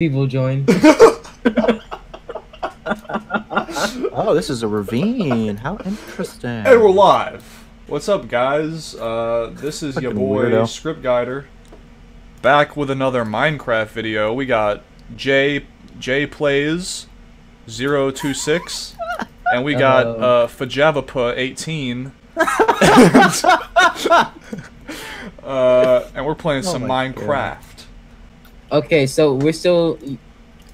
People join. Oh, this is a ravine. How interesting. And we're live. What's up, guys? Uh, this is your boy weirdo. Script Guider, back with another Minecraft video. We got J J plays 026, and we got Oh. uh, Fajavapa 18. uh, and we're playing Oh some my Minecraft. Okay, so we're still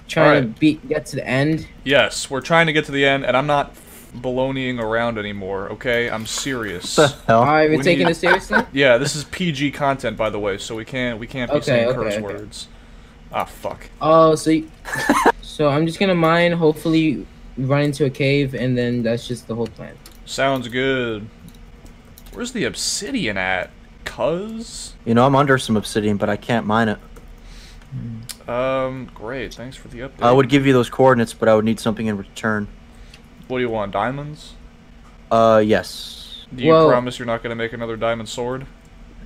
trying Alright. to beat get to the end. Yes, we're trying to get to the end, and I'm not baloneying around anymore. Okay, I'm serious. What the hell? All right, we're We taking need- this seriously. Yeah, this is PG content, by the way, so we can't we can't be Okay, saying okay, curse okay. words. Ah, fuck. Oh, so you- so I'm just gonna mine. Hopefully, run into a cave, and then that's just the whole plan. Sounds good. Where's the obsidian at? Cuz? You know, I'm under some obsidian, but I can't mine it. Um, great. Thanks for the update. I would give you those coordinates, but I would need something in return. What do you want? Diamonds? Uh, yes. Do you Whoa. promise you're not gonna make another diamond sword?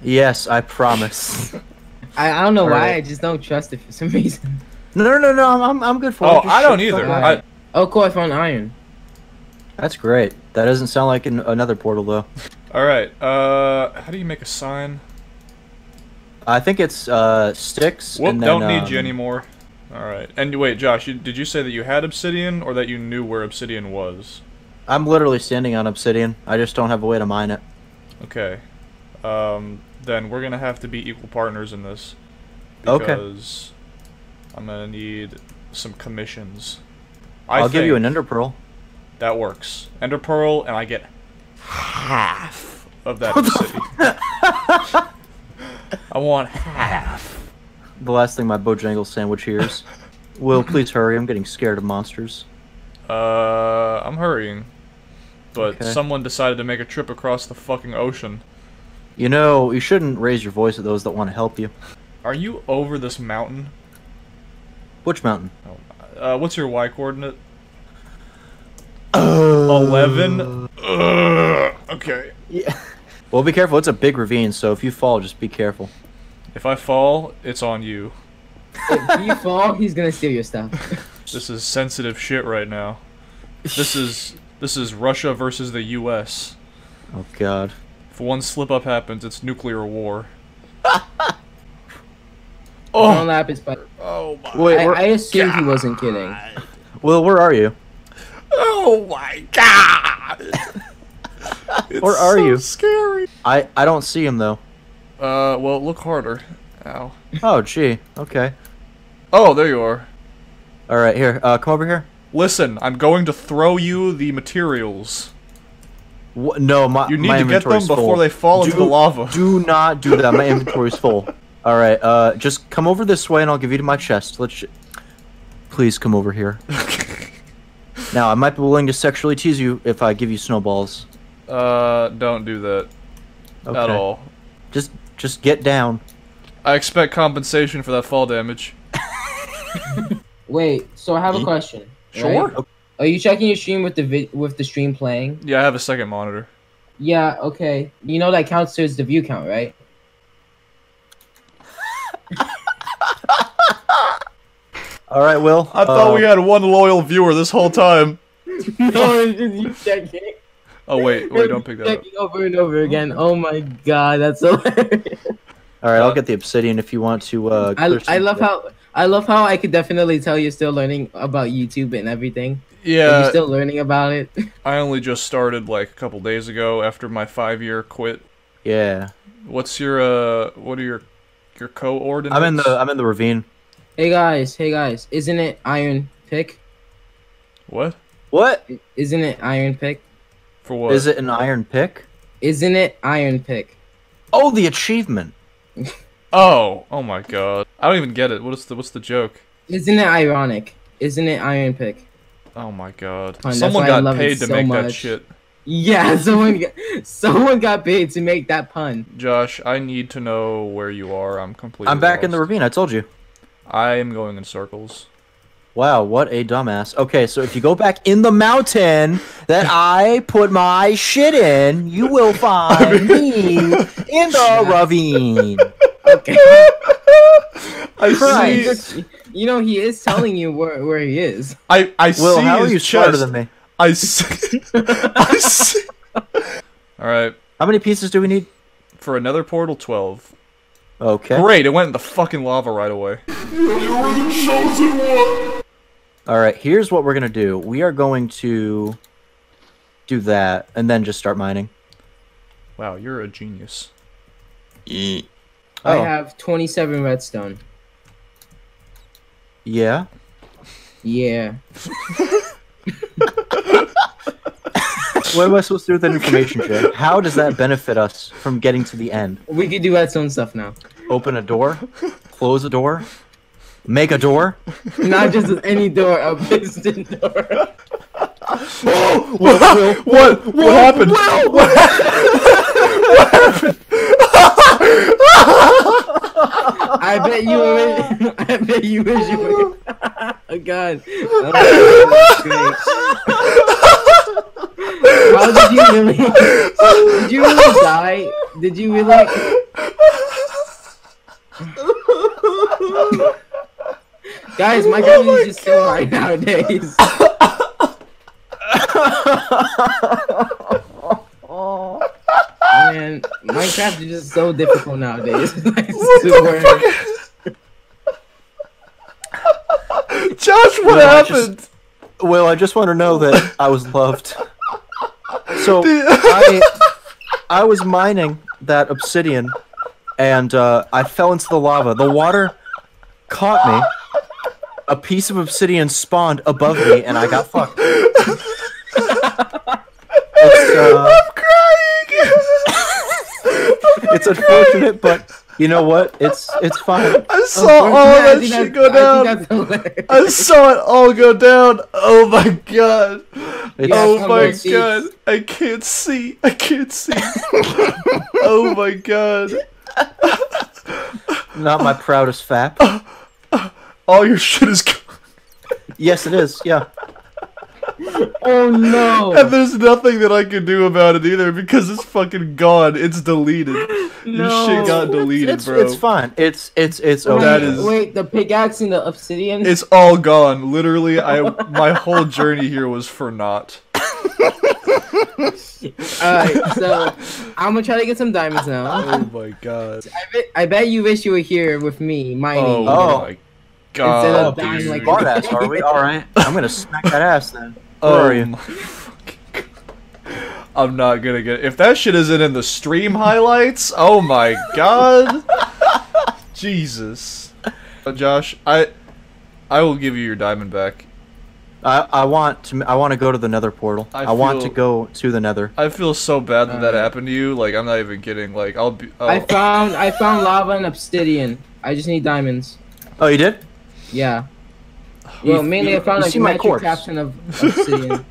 Yes, I promise. I, I don't know why. Alright. I just don't trust it for some reason. no, no, no, no. I'm, I'm, I'm good for it. Oh, I don't either. fuck I, Oh, cool! I found iron. That's great. That doesn't sound like an, another portal, though. all right. Uh, how do you make a sign? I think it's uh sticks. Whoop, and then, don't need you um, anymore. All right. And wait, Josh, you, did you say that you had obsidian or that you knew where obsidian was? I'm literally standing on obsidian. I just don't have a way to mine it. Okay. Um, then we're gonna have to be equal partners in this. Okay. Because I'm gonna need some commissions. I I'll give you an ender pearl. That works. Ender pearl, and I get half of that obsidian. I want half. The last thing my Bojangles sandwich hears. Will, please hurry. I'm getting scared of monsters. Uh, I'm hurrying. But Okay. someone decided to make a trip across the fucking ocean. You know, you shouldn't raise your voice at those that want to help you. Are you over this mountain? Which mountain? Uh, what's your Y coordinate? Uh, 11? Ugh, okay. Yeah. Well, be careful. It's a big ravine, so if you fall, just be careful. If I fall, it's on you. If you fall, he's gonna steal your stuff. This is sensitive shit right now. This is this is Russia versus the U.S. Oh God. If one slip up happens, it's nuclear war. Don't oh, laugh, it's but oh my, Wait, I, I assumed he wasn't kidding. Well, where are you? oh my god! It's Where are so you? Scary. I I don't see him though. Uh, well, look harder. Ow. Oh, gee. Okay. Oh, there you are. All right, here. Uh, come over here. Listen, I'm going to throw you the materials. Wha no, my You need my to get them before they fall into the lava. Do not do that. My inventory's full. All right. Uh, just come over this way, and I'll give you to my chest. Let's. Please come over here. Now, I might be willing to sexually tease you if I give you snowballs. uh, don't do that Okay. at all. Just, just get down. I expect compensation for that fall damage. Wait, so I have a question. Sure. right? Are you checking your stream with the vid- with the stream playing? Yeah, I have a second monitor. Yeah. Okay. You know that counts as the view count, right? All right, Will. I thought uh, we had one loyal viewer this whole time. no, just you checking. Oh wait, wait, don't pick that up. Over and over again. Oh my god, that's hilarious. All right, I'll get the obsidian if you want to. Uh, I, I some- love how I love how I could definitely tell you're still learning about YouTube and everything. Yeah. Yeah, You're still learning about it. I only just started like a couple days ago after my five-year quit. Yeah, What's your uh? What are your your coordinates? I'm in the I'm in the ravine. hey guys, hey guys, isn't it Iron Pick? what? What Isn't it Iron Pick? For what? is it? An iron pick? Isn't it Iron Pick? Oh, the achievement. Oh, oh my god! I don't even get it. What's the what's the joke? Isn't it ironic? Isn't it Iron Pick? Oh my god! Fine, Someone got paid to so make that shit. Yeah, someone got, someone got paid to make that pun. Josh, I need to know where you are. I'm completely. I'm back in the ravine. I told you. I am going in circles. Wow, what a dumbass. Okay, so if you go back in the mountain that I put my shit in, you will find me in the ravine. Okay. I Christ. see. You know he is telling you where, where he is. I I Will, see how are his you chest. smarter than me? I see. I see. All right, How many pieces do we need? for another portal, twelve. Okay. Great, it went in the fucking lava right away. All right. Here's what we're gonna do. We are going to do that and then just start mining. Wow, you're a genius. I Oh. have 27 redstone. Yeah. Yeah. What am I supposed to do with that information, Jay? How does that benefit us from getting to the end? We could do redstone stuff now. Open a door, close a door, make a door. Not just any door, a piston door. What? What? What happened? I bet you wish. I bet you wish you were. oh God. Oh. How did you really? Did you really die? Did you really? Guys, my gravity is just so high nowadays. Man, Minecraft is just so difficult nowadays. I swear. Josh, what Well, I happened? just- Well, I just want to know that I was loved. So I, I was mining that obsidian, and uh, I fell into the lava. The water caught me. A piece of obsidian spawned above me, and I got fucked. It's, uh, I'm crying. it's unfortunate, but you know what? It's it's fine. I saw all that shit that's- go down. that's hilarious. I saw it all go down. Oh my god. It's, oh my receipts. god. I can't see. I can't see. oh my god. not my proudest fap. All your shit is gone. Yes, it is. Yeah. Oh no! And there's nothing that I can do about it either because it's fucking gone. It's deleted. Your No. shit got deleted, it's, bro. it's fine. It's it's it's Wait, okay. That is- wait, the pickaxe and the obsidian. It's all gone. Literally, I my whole journey here was for naught. Alright, so I'm gonna try to get some diamonds now. Oh my god. I bet, I bet you wish you were here with me mining. Oh, Oh. my god. Instead of dying dude. like- Smart ass, are we? All right. I'm gonna smack that ass then. Where Oh are you? my. I'm not gonna get It. if that shit isn't in the stream highlights. Oh my god. Jesus. Uh, Josh, I I will give you your diamond back. I I want to I want to go to the Nether portal. I I, want to go to the Nether. I feel so bad that that Uh, happened to you. Like I'm not even kidding. Like I'll be. Oh. I found I found lava and obsidian. I just need diamonds. Oh, you did? Yeah. You- Well, mainly you- I found you like see my magic corpse. caption of obsidian.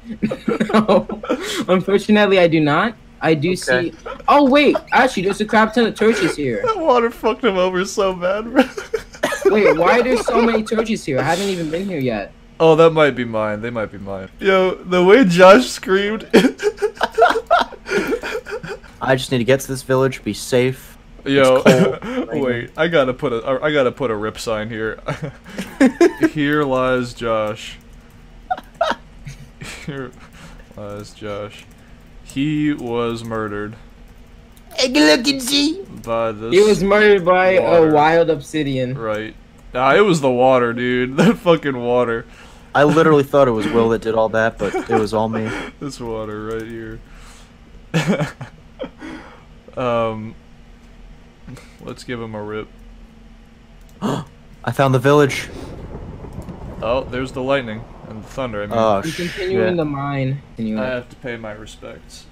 no, unfortunately I do not. I do Okay. see. Oh wait, actually, there's a crap ton of torches here. that water fucked him over so bad, bro. Wait, why are there so many torches here? I haven't even been here yet. Oh, that might be mine. They might be mine. Yo, the way Josh screamed. I just need to get to this village, be safe. Yo, It's cold. wait. I gotta put a. I gotta put a rip sign here. here lies Josh. Here lies Josh. He was murdered Hey, look and see. by this. He was murdered by Water. a wild obsidian. right. Nah, it was the water, dude. That fucking water. I literally thought it was Will that did all that, but it was all me. This water right here. um, let's give him a rip. I found the village. Oh, there's the lightning and the thunder. I mean, Oh We shit. continue in the mine. Continue. I have to pay my respects.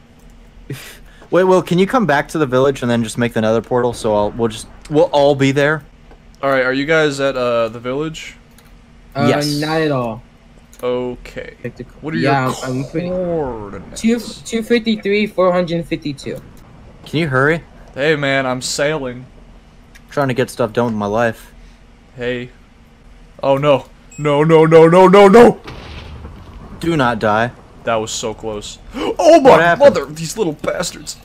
Wait, Will, can you come back to the village and then just make the Nether portal? So I'll we'll just we'll all be there. All right, are you guys at uh the village? Uh, yes. Not at all. Okay. What are yeah, your I'm coordinates? Two two fifty three four hundred fifty two. Can you hurry? Hey man, I'm sailing. trying to get stuff done with my life. Hey. Oh no. No, no, no, no, no, no. Do not die. That was so close. Oh What my mother, these little bastards.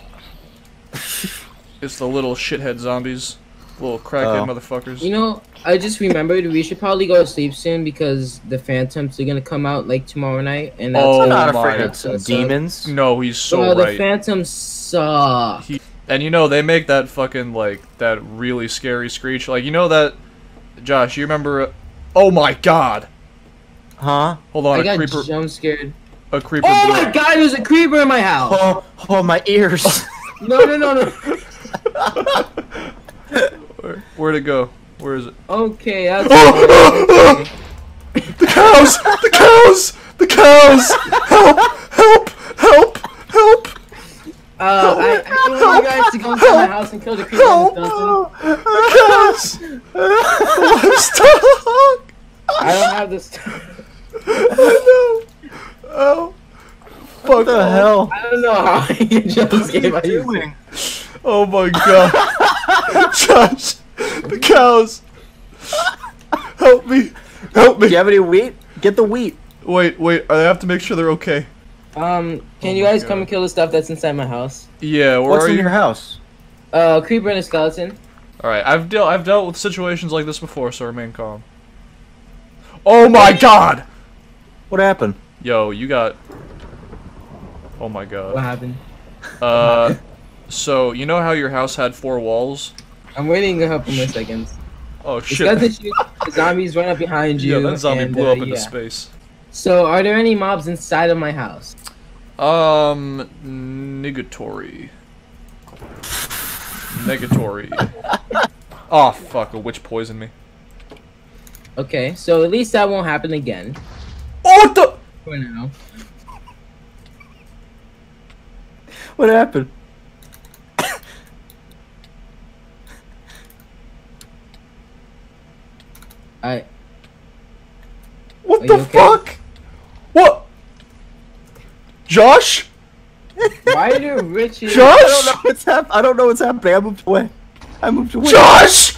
it's the little shithead zombies. Little crackhead Oh. motherfuckers. You know, I just remembered we should probably go to sleep soon because the Phantoms are gonna come out like tomorrow night, and that's Oh I'm not my afraid of some demons. no, he's so Bro, the right. Phantoms suck. And you know they make that fucking like that really scary screech. Like you know that, Josh. You remember? uh, Oh my god! Huh? Hold on, I a got creeper. jump scared. A creeper. Oh blew- my god, there's a creeper in my house. Oh, oh, my ears. No, no, no, no. Where, where'd it go? Where is it? Okay, that's. Oh, The cows! The cows! The cows! Help! Help! Help! Help! Uh, I, I don't want you guys to go inside my house and kill the creeper in the skeleton. The cows! The livestock! I don't have this. Oh no! Oh. Fuck what the off. hell? I don't know how I get jump scared by you. doing? Oh my god. Josh! The cows! Help me! Help me. Do you have any wheat? Get the wheat. Wait, wait, I have to make sure they're okay. Um, can Oh you guys God. come and kill the stuff that's inside my house? Yeah, where What's are in you? your house? Uh, creeper and a skeleton. Alright, I've dealt I've dealt with situations like this before, so remain calm. Oh my god! What happened? Yo, you got Oh my God. What happened? Uh so you know how your house had four walls? I'm waiting a couple more seconds. Oh The shit. skeleton shoot, the zombies run up behind you. Yeah, that zombie and, blew uh, up into yeah. space. So, are there any mobs inside of my house? Um negatory. Negatory. oh fuck, a witch poisoned me. Okay, so at least that won't happen again. Oh what the For now. What happened? I. What the okay? fuck? What? Josh? Why do riches? I don't Josh? know what's hap- I don't know what's happening. I moved away. I moved away. Josh!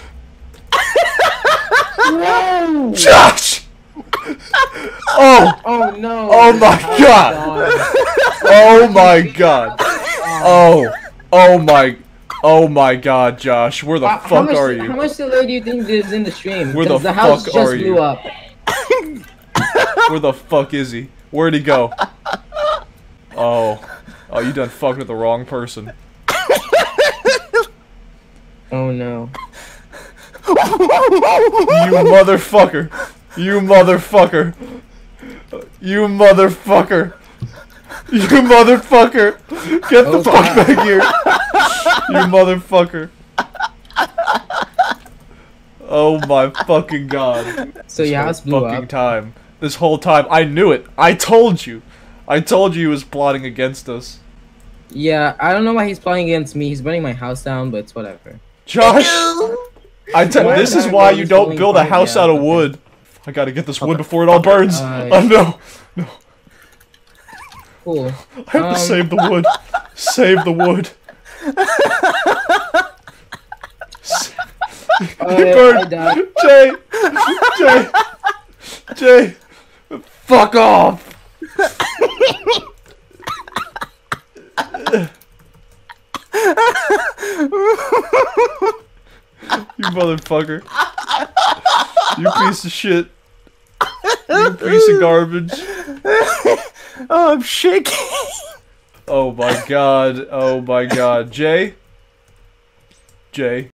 No! Josh! Oh! Oh no! Oh my Oh, God. Oh my god! Oh! Oh my! Oh my god, Josh! Where the How- how fuck much, are you? How much delay do you think is in the stream? Where the 'Cause the house fuck just are blew you? up. Where the fuck is he? Where'd he go? Oh. Oh, you done fucked with the wrong person. Oh no! You motherfucker! You motherfucker! You motherfucker! You motherfucker! Get the Oh, fuck God. back here! You motherfucker! Oh my fucking god. So whole house blew fucking up. time. This whole time. I knew it. I told you. I told you he was plotting against us. Yeah, I don't know why he's plotting against me. He's burning my house down, but it's whatever. Josh! I tell Why this is why you don't build a house out of wood. I gotta get this wood before it all burns. Oh no. no. Cool. I have Um, to save the wood. save the wood. It yeah, burned. I died. Jay! Jay! Jay! Fuck off! you motherfucker. You piece of shit. You piece of garbage. Oh, I'm shaking. Oh my god. Oh my god. Jay? Jay.